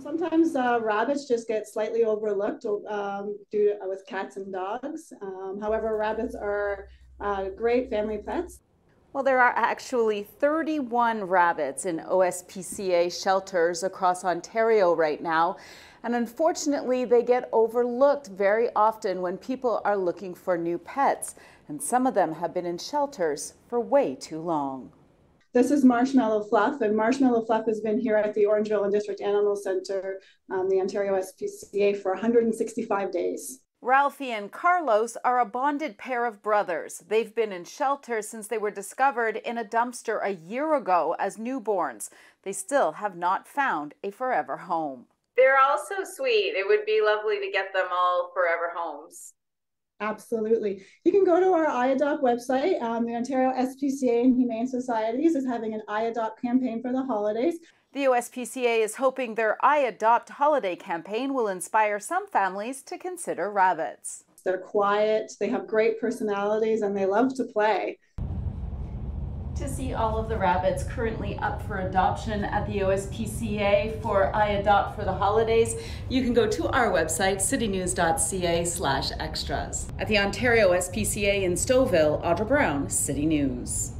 Sometimes uh, rabbits just get slightly overlooked um, due to, with cats and dogs. Um, however, rabbits are uh, great family pets. Well, there are actually 31 rabbits in OSPCA shelters across Ontario right now. And unfortunately, they get overlooked very often when people are looking for new pets. And some of them have been in shelters for way too long. This is Marshmallow Fluff, and Marshmallow Fluff has been here at the Orangeville and District Animal Center, um, the Ontario SPCA, for 165 days. Ralphie and Carlos are a bonded pair of brothers. They've been in shelter since they were discovered in a dumpster a year ago as newborns. They still have not found a forever home. They're all so sweet. It would be lovely to get them all forever homes. Absolutely. You can go to our iAdopt website. Um, the Ontario SPCA and Humane Societies is having an iAdopt campaign for the holidays. The OSPCA is hoping their iAdopt holiday campaign will inspire some families to consider rabbits. They're quiet, they have great personalities, and they love to play. To see all of the rabbits currently up for adoption at the OSPCA for iAdopt for the holidays, you can go to our website, citynews.ca slash extras. At the Ontario SPCA in Stouffville, Audra Brown, City News.